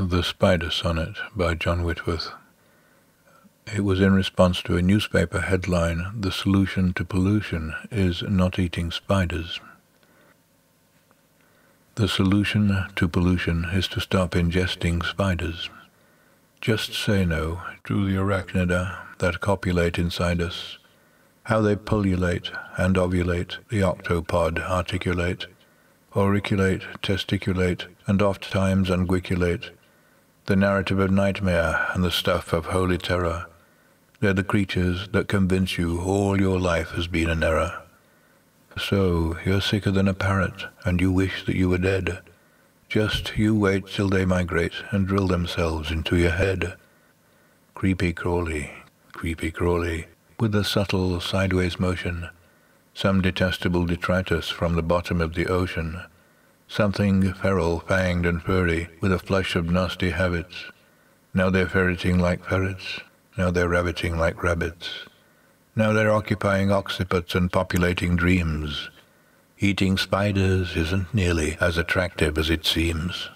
The Spider Sonnet by John Whitworth. It was in response to a newspaper headline The solution to pollution is not eating spiders. The solution to pollution is to stop ingesting spiders. Just say no to the arachnida that copulate inside us, how they pullulate and ovulate, the octopod articulate, auriculate, testiculate, and oft times unguiculate, the narrative of nightmare and the stuff of holy terror. They're the creatures that convince you all your life has been an error. So you're sicker than a parrot, and you wish that you were dead. Just you wait till they migrate and drill themselves into your head. Creepy crawly, creepy crawly, with a subtle sideways motion, some detestable detritus from the bottom of the ocean, Something feral, fanged and furry, with a flush of nasty habits. Now they're ferreting like ferrets, now they're rabbiting like rabbits. Now they're occupying occiputs and populating dreams. Eating spiders isn't nearly as attractive as it seems.